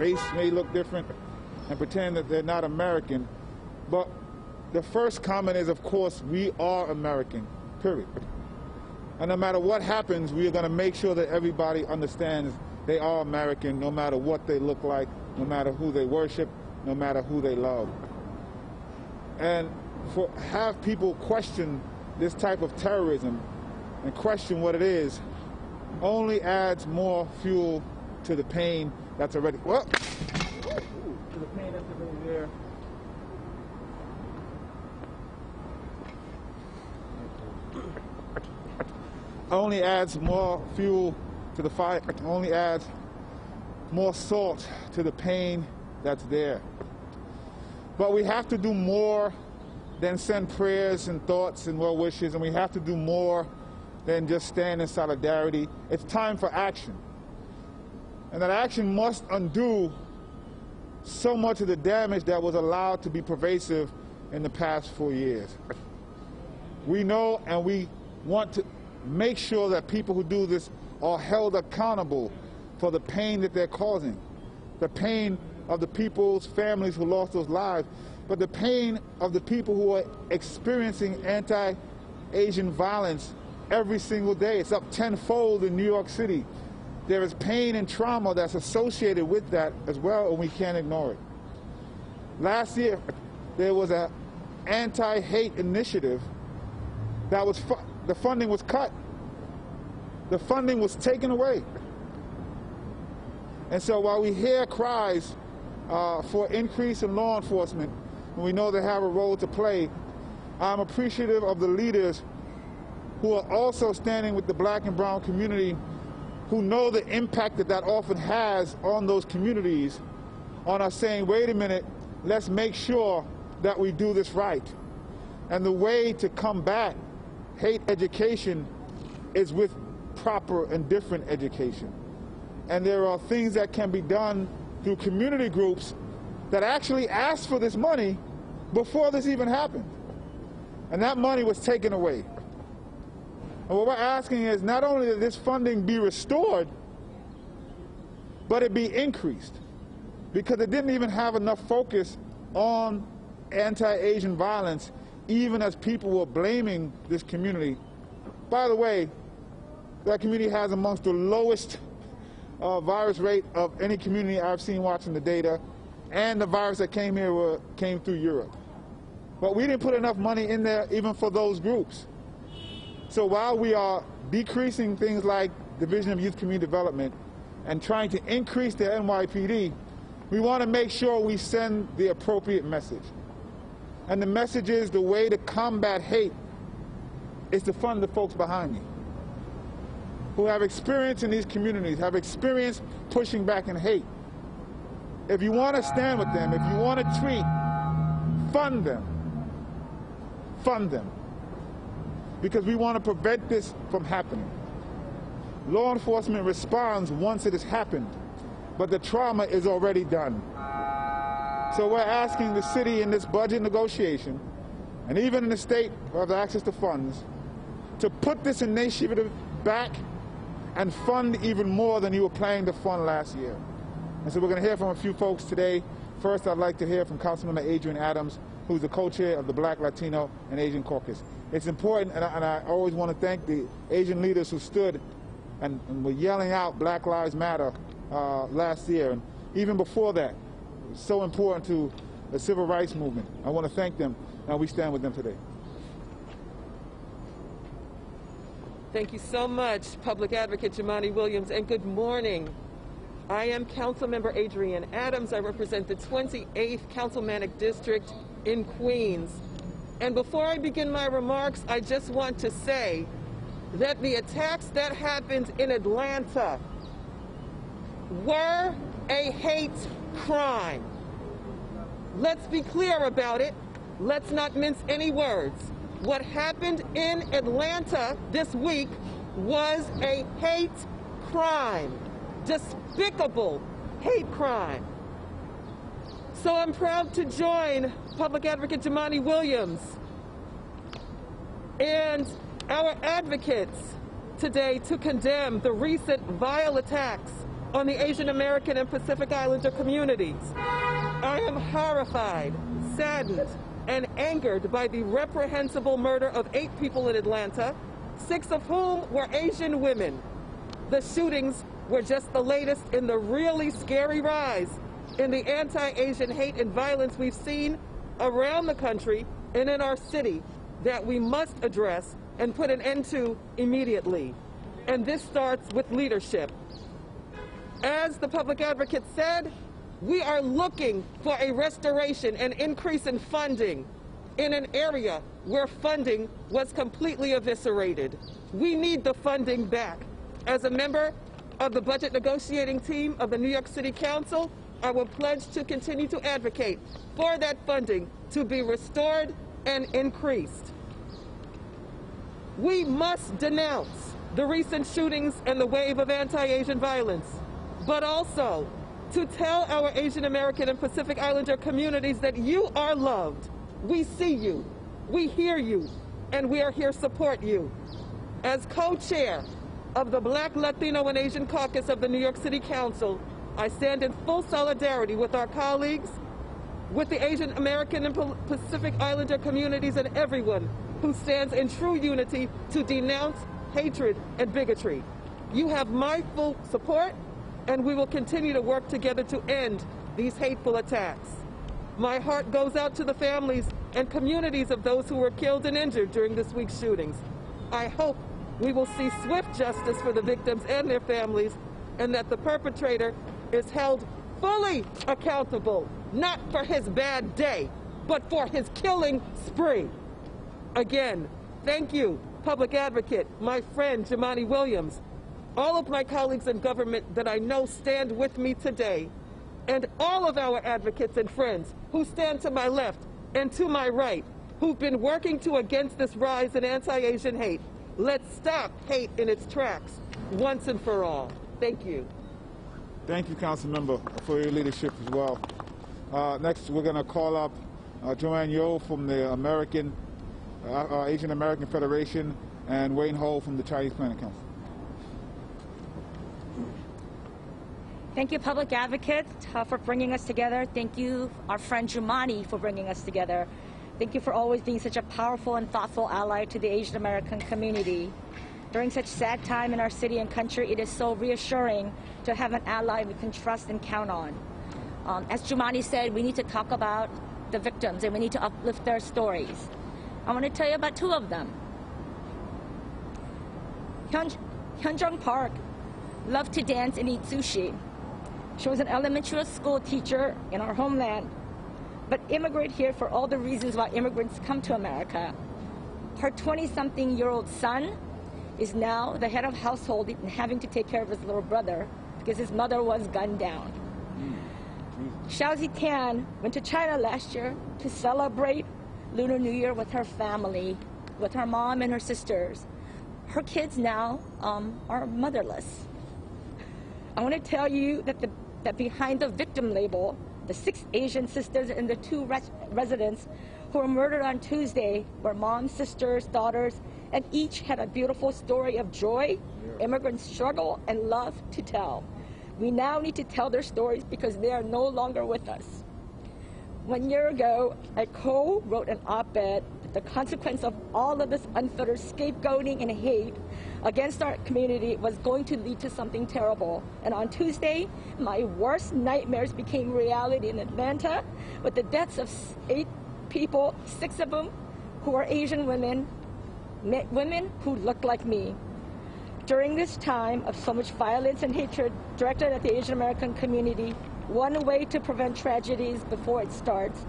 face may look different, and pretend that they're not American. But the first comment is, of course, we are American, period. And no matter what happens, we are going to make sure that everybody understands they are American, no matter what they look like, no matter who they worship, no matter who they love. And for have people question this type of terrorism and question what it is only adds more fuel to the pain that's already well. Only adds more fuel to the fire, only adds more salt to the pain that's there. But we have to do more than send prayers and thoughts and well wishes, and we have to do more than just stand in solidarity. It's time for action. And that action must undo so much of the damage that was allowed to be pervasive in the past four years. We know and we want to make sure that people who do this are held accountable for the pain that they're causing, the pain of the people's families who lost those lives, but the pain of the people who are experiencing anti-Asian violence every single day. It's up tenfold in New York City. There is pain and trauma that's associated with that as well, and we can't ignore it. Last year, there was an anti-hate initiative that was, fu the funding was cut. The funding was taken away. And so while we hear cries uh, for increase in law enforcement, and we know they have a role to play, I'm appreciative of the leaders who are also standing with the black and brown community who know the impact that that often has on those communities on us saying, wait a minute, let's make sure that we do this right. And the way to combat hate education is with proper and different education. And there are things that can be done through community groups that actually asked for this money before this even happened. And that money was taken away. And what we're asking is not only that this funding be restored, but it be increased. Because it didn't even have enough focus on anti-Asian violence, even as people were blaming this community. By the way, that community has amongst the lowest uh, virus rate of any community I've seen watching the data, and the virus that came here were, came through Europe. But we didn't put enough money in there even for those groups. So while we are decreasing things like Division of Youth Community Development and trying to increase the NYPD, we want to make sure we send the appropriate message. And the message is the way to combat hate is to fund the folks behind me who have experience in these communities, have experience pushing back in hate. If you want to stand with them, if you want to treat, fund them. Fund them. Because we want to prevent this from happening. Law enforcement responds once it has happened, but the trauma is already done. So we're asking the city in this budget negotiation, and even in the state of the access to funds, to put this initiative back and fund even more than you were planning to fund last year. And so we're going to hear from a few folks today. First, I'd like to hear from Councilmember Adrienne Adams, who's the co-chair of the Black, Latino, and Asian Caucus. It's important, and I, and I always want to thank the Asian leaders who stood and, and were yelling out Black Lives Matter uh, last year, and even before that. So important to the civil rights movement. I want to thank them, and we stand with them today. Thank you so much, Public Advocate Jumaane Williams, and good morning. I am Councilmember Adrienne Adams. I represent the 28th Councilmanic District in Queens. And before I begin my remarks, I just want to say that the attacks that happened in Atlanta were a hate crime. Let's be clear about it. Let's not mince any words. What happened in Atlanta this week was a hate crime, despicable hate crime. So I'm proud to join Public Advocate Jumaane Williams and our advocates today to condemn the recent vile attacks on the Asian American and Pacific Islander communities. I am horrified, saddened, and angered by the reprehensible murder of eight people in Atlanta, six of whom were Asian women. The shootings were just the latest in the really scary rise in the anti-Asian hate and violence we've seen around the country and in our city that we must address and put an end to immediately. And this starts with leadership. As the public advocate said, we are looking for a restoration and increase in funding in an area where funding was completely eviscerated. We need the funding back. As a member of the budget negotiating team of the New York City Council, I will pledge to continue to advocate for that funding to be restored and increased. We must denounce the recent shootings and the wave of anti-Asian violence, but also to tell our Asian American and Pacific Islander communities that you are loved. We see you, we hear you, and we are here to support you. As co-chair of the Black, Latino, and Asian Caucus of the New York City Council, I stand in full solidarity with our colleagues, with the Asian American and Pacific Islander communities, and everyone who stands in true unity to denounce hatred and bigotry. You have my full support, and we will continue to work together to end these hateful attacks. My heart goes out to the families and communities of those who were killed and injured during this week's shootings. I hope we will see swift justice for the victims and their families, and that the perpetrator is held fully accountable, not for his bad day, but for his killing spree. Again, thank you, public advocate, my friend Jumaane Williams, all of my colleagues in government that I know stand with me today, and all of our advocates and friends who stand to my left and to my right, who've been working to against this rise in anti-Asian hate. Let's stop hate in its tracks once and for all. Thank you. Thank you, Council Member, for your leadership as well. Uh, next, we're going to call up uh, Jo-Ann Yoo from the American uh, uh, Asian American Federation and Wayne Ho from the Chinese Planning Council. Thank you, Public Advocate, uh, for bringing us together. Thank you, our friend Jumaane, for bringing us together. Thank you for always being such a powerful and thoughtful ally to the Asian American community. During such sad time in our city and country, it is so reassuring to have an ally we can trust and count on. Um, as Jumaane said, we need to talk about the victims and we need to uplift their stories. I want to tell you about two of them. Hyun, Hyunjung Park loved to dance and eat sushi. She was an elementary school teacher in our homeland, but immigrated here for all the reasons why immigrants come to America. Her 20-something-year-old son is now the head of household and having to take care of his little brother because his mother was gunned down. Xiao Tian went to China last year to celebrate Lunar New Year with her family, with her mom and her sisters. Her kids now um, are motherless. I want to tell you that, the, that behind the victim label, the six Asian sisters and the two res residents who were murdered on Tuesday were moms, sisters, daughters, and each had a beautiful story of joy, immigrant struggle, and love to tell. We now need to tell their stories because they are no longer with us. One year ago, I co-wrote an op-ed the consequence of all of this unfettered scapegoating and hate against our community was going to lead to something terrible. And on Tuesday, my worst nightmares became reality in Atlanta with the deaths of eight people, six of them who are Asian women women who looked like me. During this time of so much violence and hatred directed at the Asian American community, one way to prevent tragedies before it starts,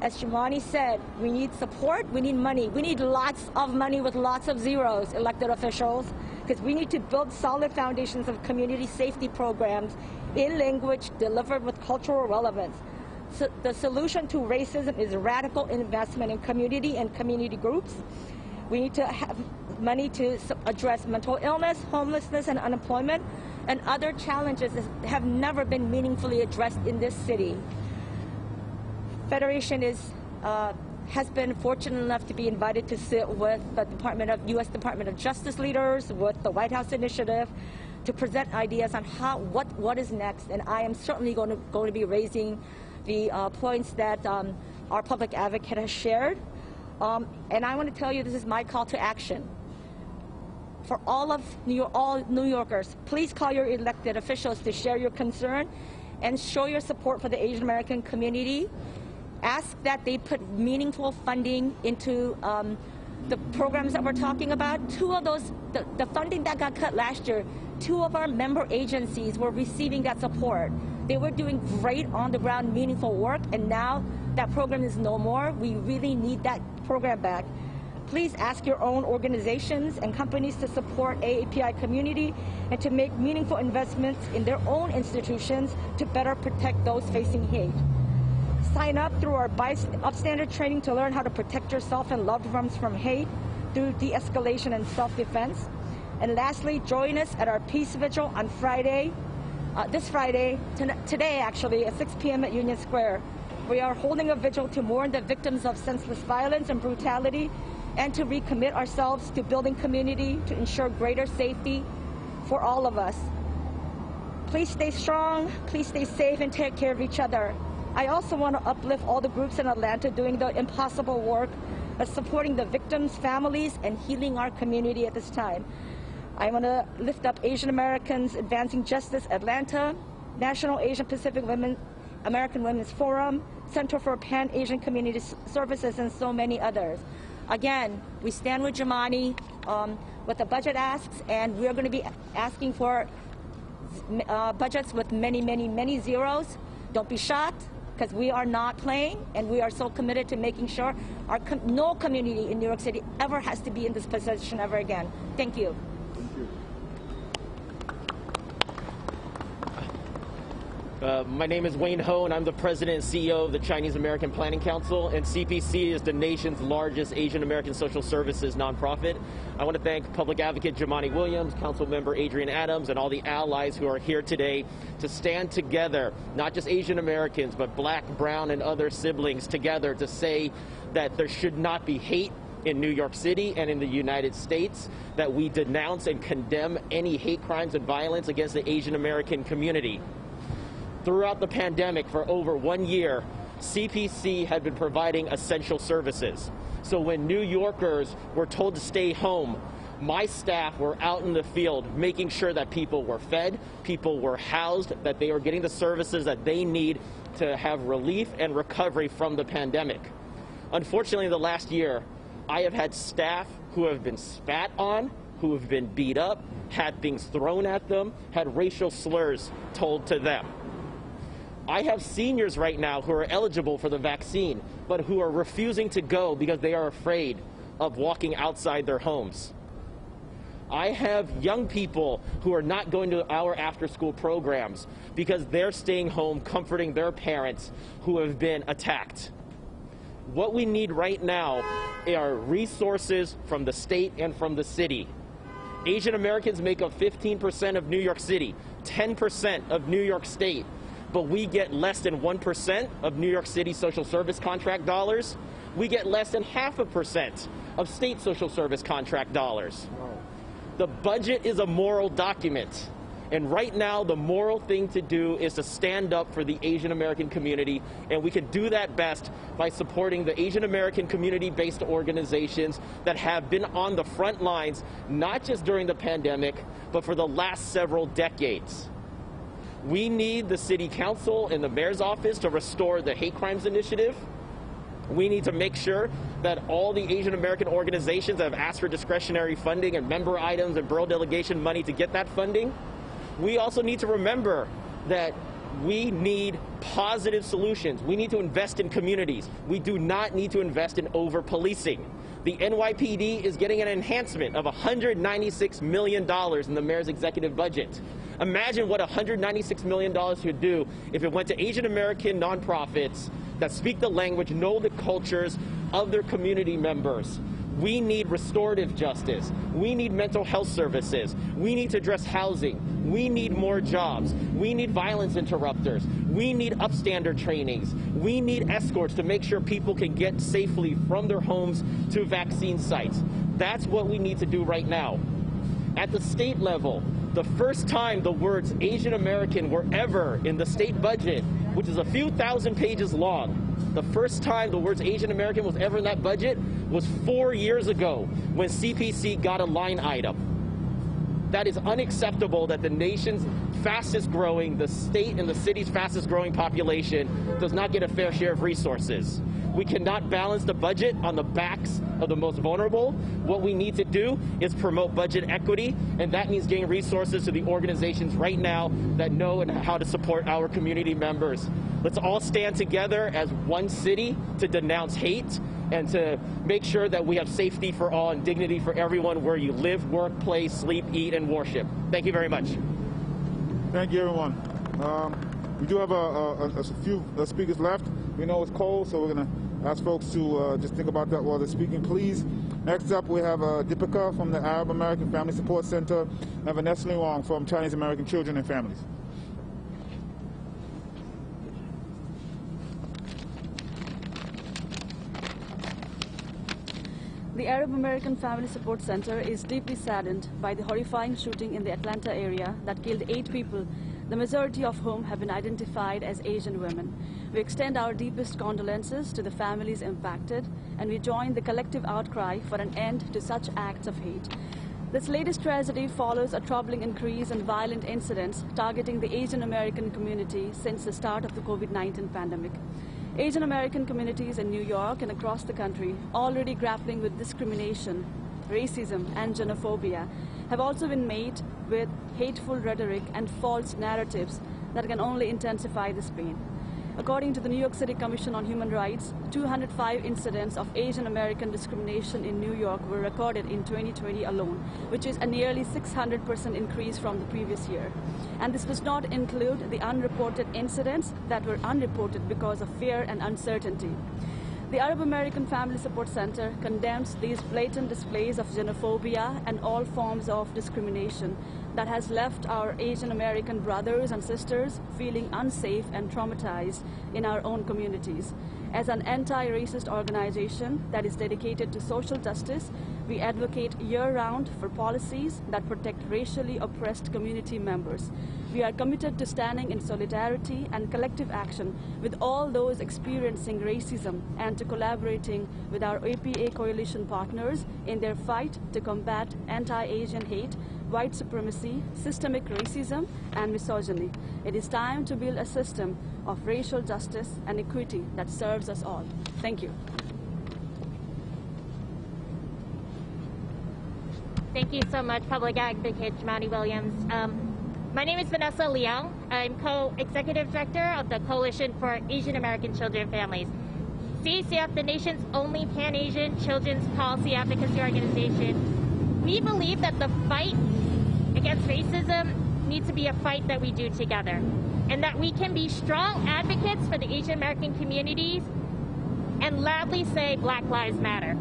as Jumaane said, we need support, we need money. We need lots of money with lots of zeros, elected officials, because we need to build solid foundations of community safety programs in language delivered with cultural relevance. So the solution to racism is radical investment in community and community groups we need to have money to address mental illness, homelessness, and unemployment, and other challenges that have never been meaningfully addressed in this city. Federation is uh, has been fortunate enough to be invited to sit with the Department of U.S. Department of Justice leaders, with the White House Initiative, to present ideas on how what what is next. And I am certainly going to going to be raising the uh, points that um, our public advocate has shared. Um, and I want to tell you this is my call to action. For all of New York, all New Yorkers, please call your elected officials to share your concern and show your support for the Asian American community. Ask that they put meaningful funding into um, the programs that we're talking about. Two of those, the, the funding that got cut last year, two of our member agencies were receiving that support. They were doing great on the ground, meaningful work, and now that program is no more. We really need that program back. Please ask your own organizations and companies to support AAPI community and to make meaningful investments in their own institutions to better protect those facing hate. Sign up through our upstander training to learn how to protect yourself and loved ones from hate through de-escalation and self-defense. And lastly, join us at our Peace Vigil on Friday, uh, this Friday, today actually, at 6 p.m. at Union Square. We are holding a vigil to mourn the victims of senseless violence and brutality and to recommit ourselves to building community to ensure greater safety for all of us. Please stay strong, please stay safe, and take care of each other. I also want to uplift all the groups in Atlanta doing the impossible work of supporting the victims' families and healing our community at this time. I want to lift up Asian Americans Advancing Justice Atlanta, National Asian Pacific Women, American Women's Forum, Center for Pan-Asian Community Services, and so many others. Again, we stand with Jumaane um, with the budget asks, and we're going to be asking for uh, budgets with many, many, many zeros. Don't be shocked because we are not playing and we are so committed to making sure our com no community in New York City ever has to be in this position ever again. Thank you. Uh, my name is Wayne Ho, and I'm the president and CEO of the Chinese American Planning Council, and CPC is the nation's largest Asian American social services nonprofit. I want to thank Public Advocate Jumaane Williams, Council Member Adrienne Adams, and all the allies who are here today to stand together, not just Asian Americans, but black, brown, and other siblings together to say that there should not be hate in New York City and in the United States, that we denounce and condemn any hate crimes and violence against the Asian American community throughout the pandemic for over one year, CPC had been providing essential services. So when New Yorkers were told to stay home, my staff were out in the field making sure that people were fed, people were housed, that they were getting the services that they need to have relief and recovery from the pandemic. Unfortunately, in the last year, I have had staff who have been spat on, who have been beat up, had things thrown at them, had racial slurs told to them. I have seniors right now who are eligible for the vaccine, but who are refusing to go because they are afraid of walking outside their homes. I have young people who are not going to our after school programs because they're staying home comforting their parents who have been attacked. What we need right now are resources from the state and from the city. Asian Americans make up 15% of New York City, 10% of New York State but we get less than 1% of New York City social service contract dollars. We get less than half a percent of state social service contract dollars. The budget is a moral document. And right now, the moral thing to do is to stand up for the Asian American community. And we can do that best by supporting the Asian American community based organizations that have been on the front lines, not just during the pandemic, but for the last several decades. We need the city council and the mayor's office to restore the hate crimes initiative. We need to make sure that all the Asian American organizations that have asked for discretionary funding and member items and borough delegation money to get that funding. We also need to remember that we need positive solutions. We need to invest in communities. We do not need to invest in over policing. The NYPD is getting an enhancement of $196 million in the mayor's executive budget. Imagine what $196 million could do if it went to Asian American nonprofits that speak the language, know the cultures of their community members. We need restorative justice. We need mental health services. We need to address housing. We need more jobs. We need violence interrupters. We need upstander trainings. We need escorts to make sure people can get safely from their homes to vaccine sites. That's what we need to do right now. At the state level, the first time the words Asian American were ever in the state budget, which is a few thousand pages long, the first time the words Asian American was ever in that budget was four years ago when CPC got a line item. That is unacceptable that the nation's fastest growing, the state and the city's fastest growing population does not get a fair share of resources. We cannot balance the budget on the backs of the most vulnerable. What we need to do is promote budget equity, and that means getting resources to the organizations right now that know how to support our community members. Let's all stand together as one city to denounce hate and to make sure that we have safety for all and dignity for everyone where you live, work, play, sleep, eat, and worship. Thank you very much. Thank you, everyone. Um, we do have a, a, a few speakers left. We know it's cold, so we're going to ask folks to uh, just think about that while they're speaking, please. Next up, we have uh, Deepika from the Arab American Family Support Center and Vanessa Wong from Chinese American Children and Families. The Arab American Family Support Center is deeply saddened by the horrifying shooting in the Atlanta area that killed eight people, the majority of whom have been identified as Asian women. We extend our deepest condolences to the families impacted, and we join the collective outcry for an end to such acts of hate. This latest tragedy follows a troubling increase in violent incidents targeting the Asian American community since the start of the COVID-19 pandemic. Asian American communities in New York and across the country, already grappling with discrimination, racism, and xenophobia, have also been made with hateful rhetoric and false narratives that can only intensify this pain. According to the New York City Commission on Human Rights, 205 incidents of Asian American discrimination in New York were recorded in 2020 alone, which is a nearly 600% increase from the previous year. And this does not include the unreported incidents that were unreported because of fear and uncertainty. The Arab American Family Support Center condemns these blatant displays of xenophobia and all forms of discrimination that has left our Asian American brothers and sisters feeling unsafe and traumatized in our own communities. As an anti-racist organization that is dedicated to social justice, we advocate year-round for policies that protect racially oppressed community members. We are committed to standing in solidarity and collective action with all those experiencing racism and to collaborating with our APA coalition partners in their fight to combat anti-Asian hate white supremacy, systemic racism, and misogyny. It is time to build a system of racial justice and equity that serves us all. Thank you. Thank you so much, Public Advocate Jumaane Williams. Um, my name is Vanessa Leung. I'm co-executive director of the Coalition for Asian American Children and Families. CACF, the nation's only Pan-Asian children's policy advocacy organization, we believe that the fight against racism needs to be a fight that we do together. And that we can be strong advocates for the Asian American communities and loudly say Black Lives Matter.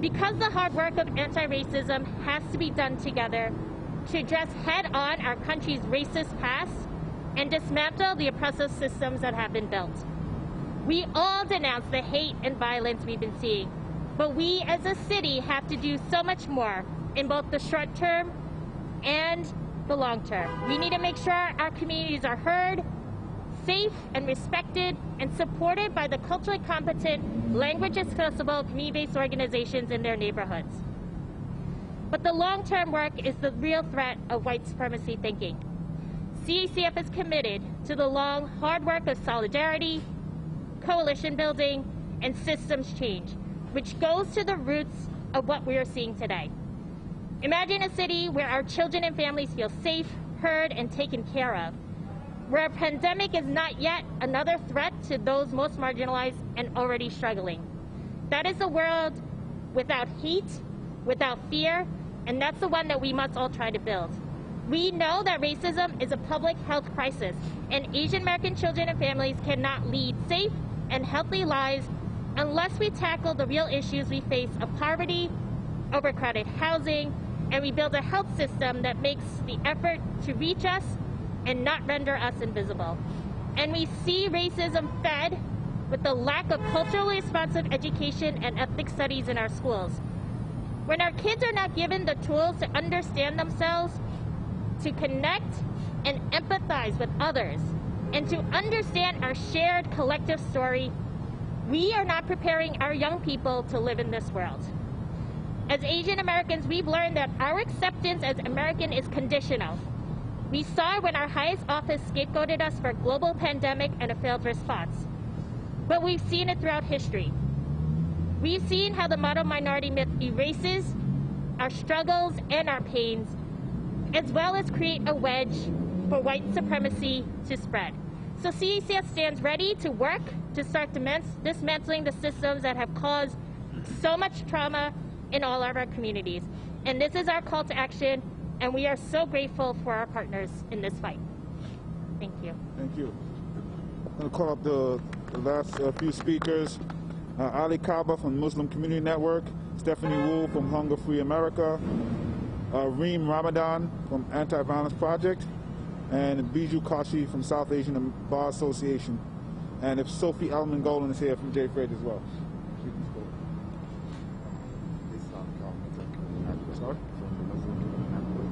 Because the hard work of anti-racism has to be done together to address head-on our country's racist past and dismantle the oppressive systems that have been built. We all denounce the hate and violence we've been seeing, but we as a city have to do so much more in both the short term and the long term. We need to make sure our communities are heard, safe and respected, and supported by the culturally competent, language accessible, community-based organizations in their neighborhoods. But the long-term work is the real threat of white supremacy thinking. CACF is committed to the long, hard work of solidarity, coalition building, and systems change, which goes to the roots of what we are seeing today. Imagine a city where our children and families feel safe, heard, and taken care of, where a pandemic is not yet another threat to those most marginalized and already struggling. That is a world without hate, without fear, and that's the one that we must all try to build. We know that racism is a public health crisis, and Asian American children and families cannot lead safe and healthy lives unless we tackle the real issues we face of poverty, overcrowded housing, and we build a health system that makes the effort to reach us and not render us invisible. And we see racism fed with the lack of culturally responsive education and ethnic studies in our schools. When our kids are not given the tools to understand themselves, to connect and empathize with others and to understand our shared collective story, we are not preparing our young people to live in this world. As Asian Americans, we've learned that our acceptance as American is conditional. We saw when our highest office scapegoated us for a global pandemic and a failed response. But we've seen it throughout history. We've seen how the model minority myth erases our struggles and our pains, as well as create a wedge for white supremacy to spread. So CACF stands ready to work to start dismantling the systems that have caused so much trauma in all of our communities. And this is our call to action, and we are so grateful for our partners in this fight. Thank you. Thank you. I'm going to call up the, the last uh, few speakers. Uh, Ali Kaba from Muslim Community Network, Stephanie Wu from Hunger Free America, uh, Reem Ramadan from Anti-Violence Project, and Biju Kashi from South Asian Bar Association. And if Sophie Ellman-Golan is here from JFREJ as well. Sorry?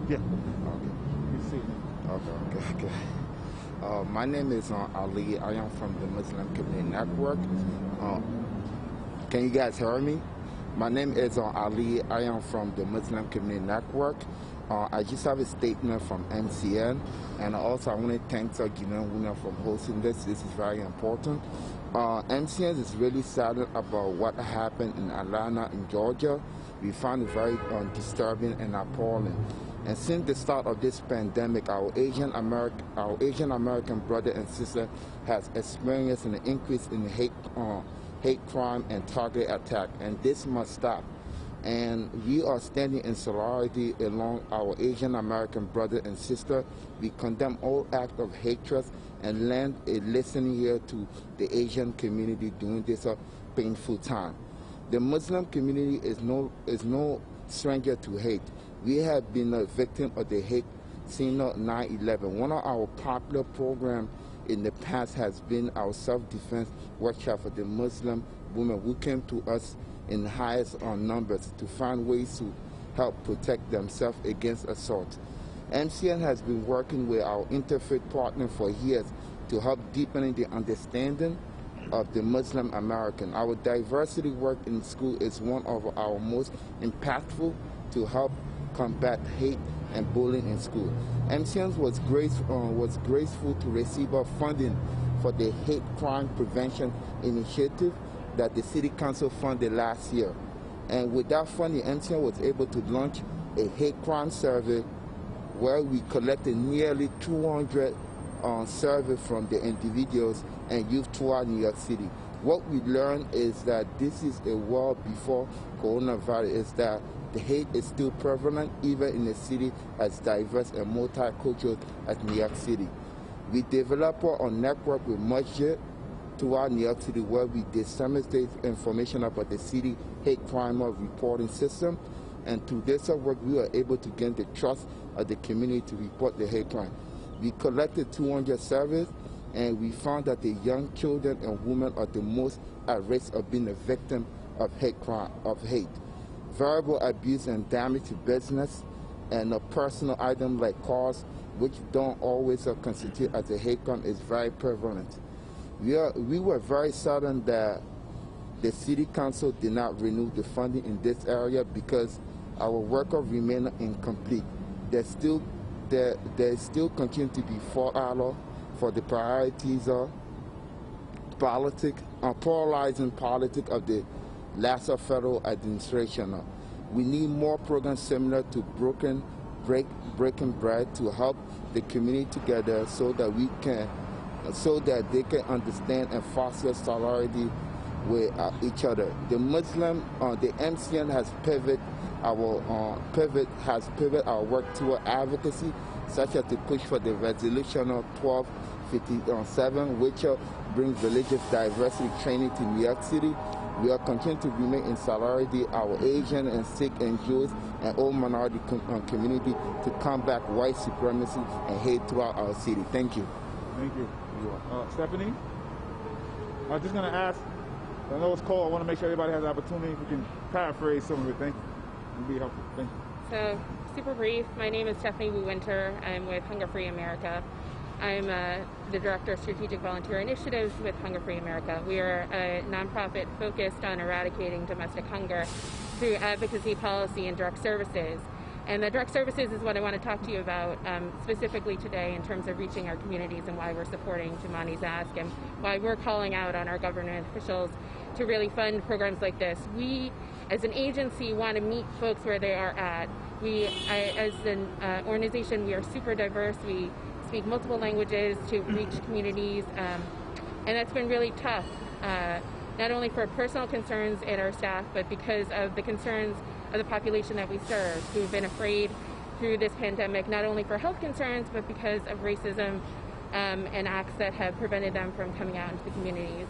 Yeah. Okay. You see me? Okay, okay, okay. Uh, my name is uh, Ali. I am from the Muslim Community Network. Uh, can you guys hear me? My name is uh, Ali. I am from the Muslim Community Network. Uh, I just have a statement from MCN, and also I want to thank uh, Guinean Women for hosting this. This is very important. Uh, MCN is really saddened about what happened in Atlanta, in Georgia. We find it very disturbing and appalling. And since the start of this pandemic, our Asian American, our Asian American brother and sister has experienced an increase in hate, uh, hate crime and target attack, and this must stop and we are standing in solidarity along our Asian American brother and sister. We condemn all acts of hatred and lend a listening ear to the Asian community during this uh, painful time. The Muslim community is no, is no stranger to hate. We have been a victim of the hate since 9-11. One of our popular programs in the past has been our self-defense workshop for the Muslim women who came to us in highest on numbers to find ways to help protect themselves against assault. MCN has been working with our interfaith partner for years to help deepening the understanding of the Muslim American. Our diversity work in school is one of our most impactful to help combat hate and bullying in school. MCMS was, grace, uh, was graceful to receive our funding for the Hate Crime Prevention Initiative that the City Council funded last year. And with that funding, MCN was able to launch a hate crime survey where we collected nearly 200 uh, surveys from the individuals and youth throughout New York City. What we learned is that this is a world before coronavirus, is that the hate is still prevalent even in a city as diverse and multicultural as New York City. We developed our network with Masjid, throughout New York City where we disseminate information about the city hate crime reporting system. And through this work, we were able to gain the trust of the community to report the hate crime. We collected 200 surveys, and we found that the young children and women are the most at risk of being a victim of hate crime, of hate. Verbal abuse and damage to business, and a personal item like cars, which don't always constitute as a hate crime, is very prevalent. We, are, we were very saddened that the city council did not renew the funding in this area because our work remained incomplete. There's still there there still continue to be hour for the priorities of politics, uh, polarizing politics of the last federal administration. We need more programs similar to Broken Break Breaking Bread to help the community together so that we can so that they can understand and foster solidarity with uh, each other. The Muslim, uh, the MCN has pivoted our uh, pivot has pivoted our work toward advocacy, such as to push for the resolution of 1257, which uh, brings religious diversity training to New York City. We are continuing to remain in solidarity our Asian and Sikh and Jewish and all minority com uh, community to combat white supremacy and hate throughout our city. Thank you. Thank you. Uh, Stephanie, I was just going to ask, I know it's cold, I want to make sure everybody has an opportunity if we can paraphrase some of it. Thank you. It'd be helpful. Thank you. So, super brief. My name is Stephanie Wu Winter. I'm with Hunger Free America. I'm uh, the Director of Strategic Volunteer Initiatives with Hunger Free America. We are a nonprofit focused on eradicating domestic hunger through advocacy, policy, and direct services. And the direct services is what I want to talk to you about um, specifically today in terms of reaching our communities and why we're supporting Jumaane's ask and why we're calling out on our government officials to really fund programs like this. We, as an agency, want to meet folks where they are at. We, I, as an uh, organization, we are super diverse. We speak multiple languages to reach communities, um, and that's been really tough. Uh, not only for personal concerns in our staff, but because of the concerns of the population that we serve who have been afraid through this pandemic, not only for health concerns, but because of racism um, and acts that have prevented them from coming out into the communities.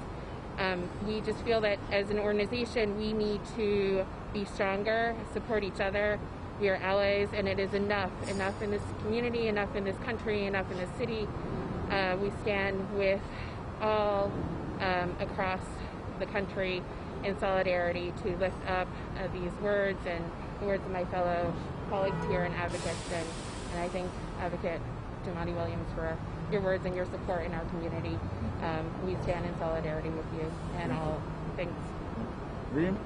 Um, we just feel that as an organization, we need to be stronger, support each other. We are allies, and it is enough, enough in this community, enough in this country, enough in this city. Uh, we stand with all um, across the country in solidarity to lift up uh, these words and the words of my fellow colleagues here and advocates. And, and I thank Advocate Jumaane Williams for your words and your support in our community. Um, we stand in solidarity with you and all. Thanks. Reem?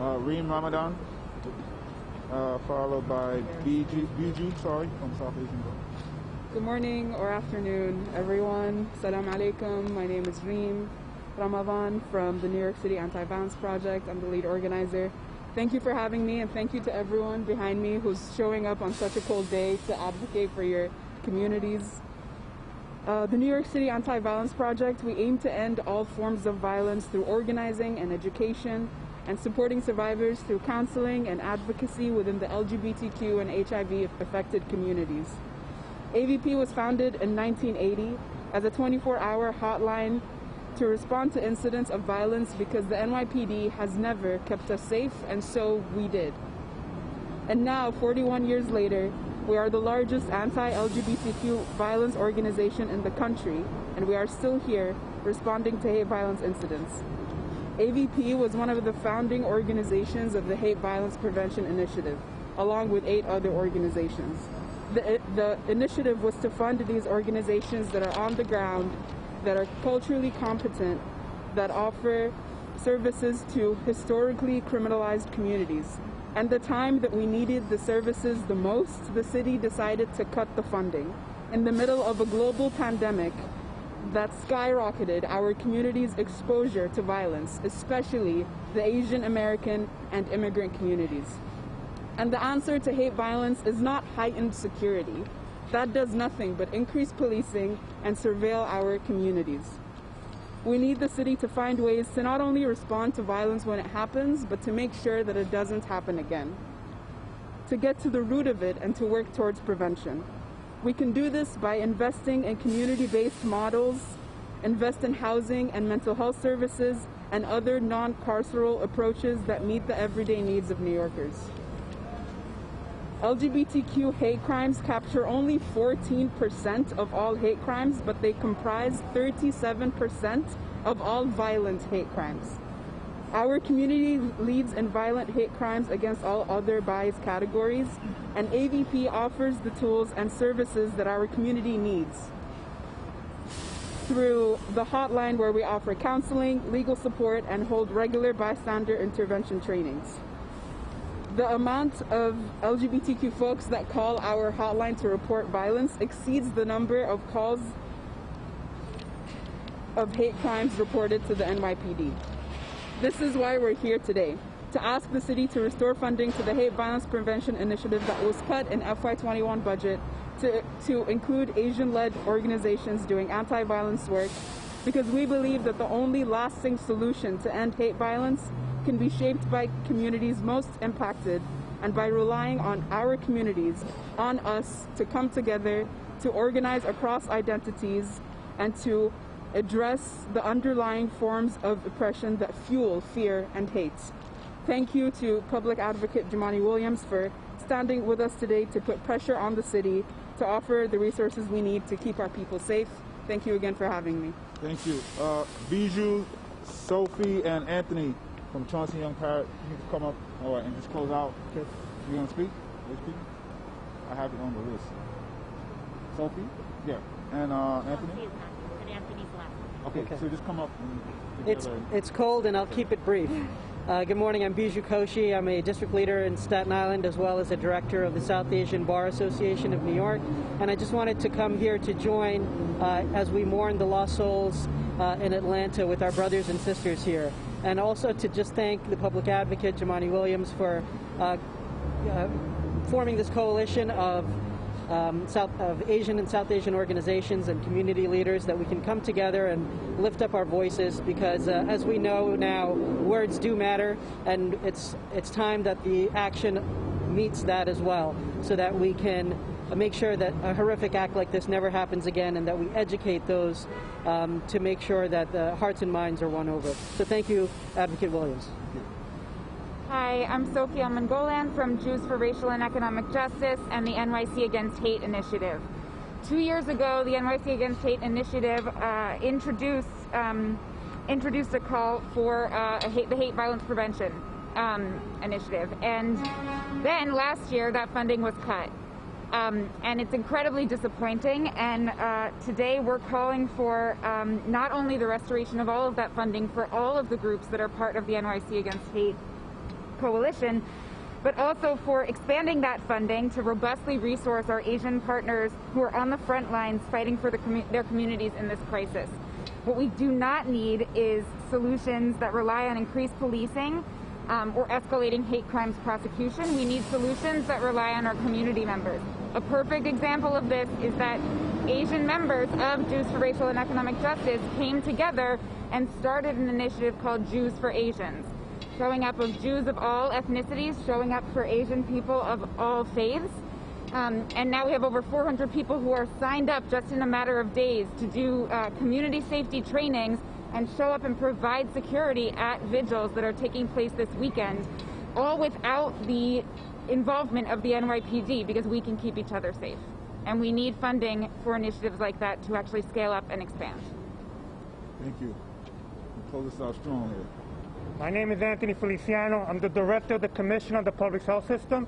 Uh, Reem Ramadan, uh, followed by BG, BG, sorry, from South Asian. Good morning or afternoon, everyone. Salam alaikum. My name is Reem Ramadan from the New York City Anti-Violence Project. I'm the lead organizer. Thank you for having me and thank you to everyone behind me who's showing up on such a cold day to advocate for your communities. Uh, the New York City Anti-Violence Project, we aim to end all forms of violence through organizing and education and supporting survivors through counseling and advocacy within the LGBTQ and HIV affected communities. AVP was founded in 1980 as a 24-hour hotline to respond to incidents of violence because the NYPD has never kept us safe, and so we did. And now, 41 years later, we are the largest anti-LGBTQ violence organization in the country, and we are still here responding to hate violence incidents. AVP was one of the founding organizations of the Hate Violence Prevention Initiative, along with eight other organizations. The, the initiative was to fund these organizations that are on the ground that are culturally competent, that offer services to historically criminalized communities. And the time that we needed the services the most, the city decided to cut the funding. In the middle of a global pandemic that skyrocketed our community's exposure to violence, especially the Asian American and immigrant communities. And the answer to hate violence is not heightened security. That does nothing but increase policing and surveil our communities. We need the city to find ways to not only respond to violence when it happens, but to make sure that it doesn't happen again. To get to the root of it and to work towards prevention. We can do this by investing in community-based models, invest in housing and mental health services, and other non-carceral approaches that meet the everyday needs of New Yorkers. LGBTQ hate crimes capture only 14% of all hate crimes, but they comprise 37% of all violent hate crimes. Our community leads in violent hate crimes against all other bias categories, and AVP offers the tools and services that our community needs through the hotline where we offer counseling, legal support, and hold regular bystander intervention trainings the amount of LGBTQ folks that call our hotline to report violence exceeds the number of calls of hate crimes reported to the NYPD. This is why we're here today, to ask the city to restore funding to the Hate Violence Prevention Initiative that was cut in FY21 budget to, to include Asian-led organizations doing anti-violence work because we believe that the only lasting solution to end hate violence can be shaped by communities most impacted and by relying on our communities, on us to come together, to organize across identities, and to address the underlying forms of oppression that fuel fear and hate. Thank you to Public Advocate Jumaane Williams for standing with us today to put pressure on the city to offer the resources we need to keep our people safe. Thank you again for having me. Thank you. Uh, Bijou, Sophie, and Anthony from Chauncey Young Parrott, you can come up all right, and just close out. Okay. You want to speak? Which people? I have it on the list. Sophie? Yeah. And uh, Anthony? And Anthony's left. Okay, Okay. so just come up. And It's, it's cold and I'll keep it brief. Uh, good morning, I'm Bijou Koshi. I'm a district leader in Staten Island as well as a director of the South Asian Bar Association of New York. And I just wanted to come here to join uh, as we mourn the lost souls uh, in Atlanta with our brothers and sisters here. And also to just thank the public advocate, Jumaane Williams, for uh, uh, forming this coalition of um, South, of Asian and South Asian organizations and community leaders that we can come together and lift up our voices because, uh, as we know now, words do matter, and it's it's time that the action meets that as well, so that we can make sure that a horrific act like this never happens again, and that we educate those um, to make sure that the hearts and minds are won over. So, thank you, Advocate Williams. Hi, I'm Sophie Ellman-Golan from Jews for Racial and Economic Justice and the NYC Against Hate Initiative. Two years ago, the NYC Against Hate Initiative uh, introduced um, introduced a call for uh, hate, the Hate Violence Prevention um, Initiative, and then last year that funding was cut. Um, and it's incredibly disappointing. And uh, today we're calling for um, not only the restoration of all of that funding for all of the groups that are part of the NYC Against Hate coalition, but also for expanding that funding to robustly resource our Asian partners who are on the front lines fighting for the their communities in this crisis. What we do not need is solutions that rely on increased policing um, or escalating hate crimes prosecution. We need solutions that rely on our community members. A perfect example of this is that Asian members of Jews for Racial and Economic Justice came together and started an initiative called Jews for Asians showing up of Jews of all ethnicities, showing up for Asian people of all faiths. Um, and now we have over 400 people who are signed up just in a matter of days to do uh, community safety trainings and show up and provide security at vigils that are taking place this weekend, all without the involvement of the NYPD because we can keep each other safe. And we need funding for initiatives like that to actually scale up and expand. Thank you. We'll close this out strong here. My name is Anthony Feliciano. I'm the director of the Commission on the Public Health System.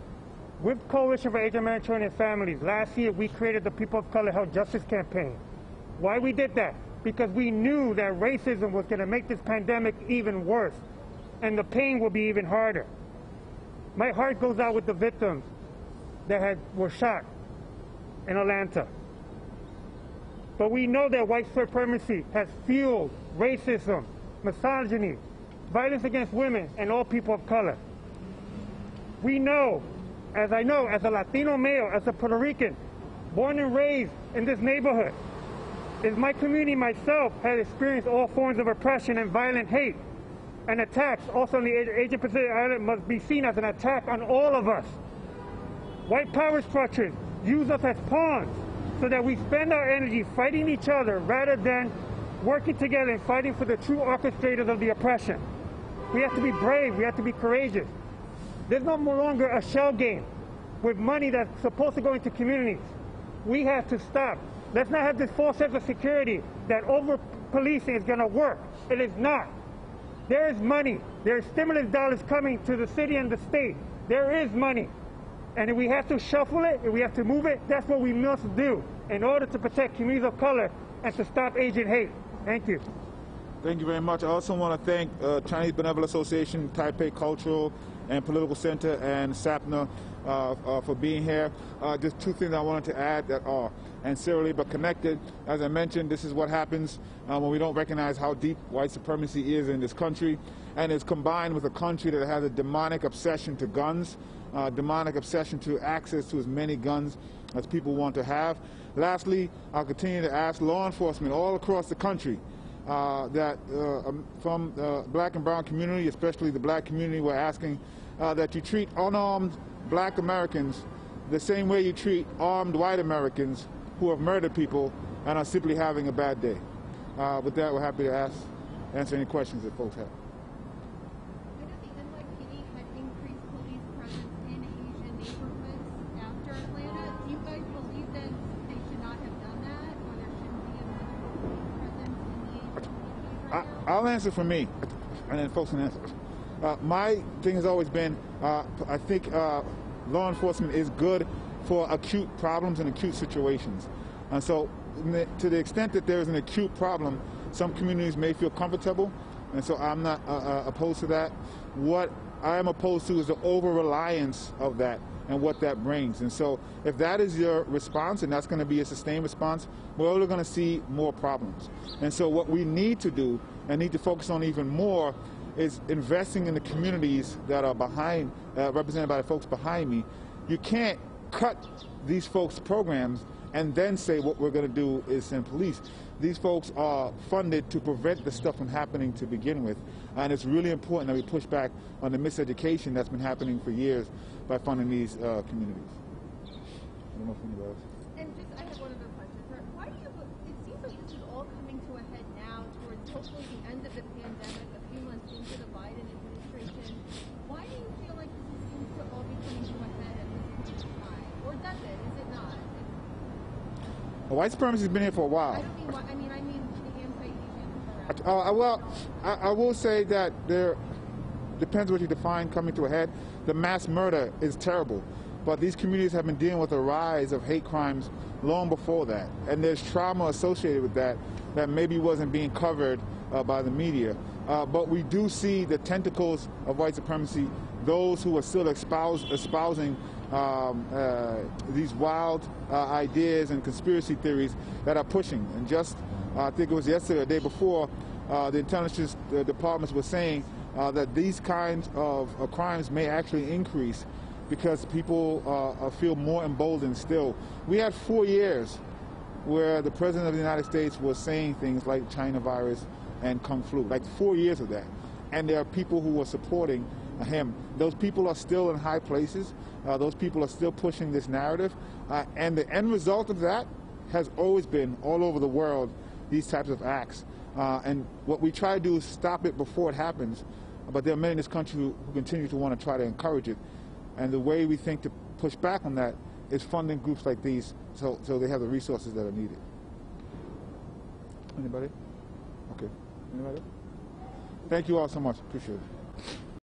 With Coalition for Asian Mediterranean Families, last year we created the People of Color Health Justice Campaign. Why we did that? Because we knew that racism was going to make this pandemic even worse, and the pain will be even harder. My heart goes out with the victims that had, were shot in Atlanta. But we know that white supremacy has fueled racism, misogyny, violence against women and all people of color. We know, as I know, as a Latino male, as a Puerto Rican, born and raised in this neighborhood, is my community myself has experienced all forms of oppression and violent hate and attacks also in the Asian Pacific Island must be seen as an attack on all of us. White power structures use us as pawns so that we spend our energy fighting each other rather than working together and fighting for the true orchestrators of the oppression. We have to be brave. We have to be courageous. There's no longer a shell game with money that's supposed to go into communities. We have to stop. Let's not have this false sense of security that over policing is going to work. It is not. There is money. There is stimulus dollars coming to the city and the state. There is money. And if we have to shuffle it, if we have to move it, that's what we must do in order to protect communities of color and to stop Asian hate. Thank you. Thank you very much. I also want to thank uh, Chinese Benevolent Association, Taipei Cultural and Political Center, and SAPNA uh, uh, for being here. Uh, just two things I wanted to add that are ancillary but connected. As I mentioned, this is what happens uh, when we don't recognize how deep white supremacy is in this country, and it's combined with a country that has a demonic obsession to guns, uh, demonic obsession to access to as many guns as people want to have. Lastly, I'll continue to ask law enforcement all across the country that uh, um, from the black and brown community, especially the black community, we're asking uh, that you treat unarmed black Americans the same way you treat armed white Americans who have murdered people and are simply having a bad day. Uh, with that, we're happy to ask, answer any questions that folks have. I'll answer for me, and then folks can answer. Uh, my thing has always been, uh, I think uh, law enforcement is good for acute problems and acute situations. And so, to the extent that there is an acute problem, some communities may feel comfortable, and so I'm not uh, uh, opposed to that. What I am opposed to is the over reliance of that and what that brings. And so, if that is your response and that's going to be a sustained response, we're going to see more problems. And so, what we need to do and need to focus on even more is investing in the communities that are behind, uh, represented by the folks behind me. You can't cut these folks' programs and then say what we're going to do is send police. These folks are funded to prevent the stuff from happening to begin with. And it's really important that we push back on the miseducation that's been happening for years by funding these uh, communities. I don't know if anybody else. And just, I have one other question. Sir. Why do you, it seems like this is all coming to a head now towards hopefully the end of the pandemic, a few months into the Biden administration. Why do you feel like this seems to all be coming to a head at this point in time? Or does it? Is it not? Well, white supremacy has been here for a while. I don't mean, I mean, I mean anti-Asian Uh, well, I, I will say that there depends what you define coming to a head. The mass murder is terrible, but these communities have been dealing with a rise of hate crimes long before that, and there's trauma associated with that that maybe wasn't being covered uh, by the media. Uh, but we do see the tentacles of white supremacy, those who are still espouse, espousing um, uh, these wild uh, ideas and conspiracy theories that are pushing. And just, uh, I think it was yesterday or the day before, uh, the intelligence uh, departments were saying that these kinds of crimes may actually increase because people feel more emboldened still. We had four years where the President of the United States was saying things like China virus and Kung flu, like four years of that. And there are people who were supporting him. Those people are still in high places. Uh, those people are still pushing this narrative. Uh, and the end result of that has always been all over the world these types of acts. Uh, and what we try to do is stop it before it happens. But there are many in this country who, continue to want to try to encourage it. And the way we think to push back on that is funding groups like these so, so they have the resources that are needed. Anybody? Okay. Anybody? Thank you all so much. Appreciate it.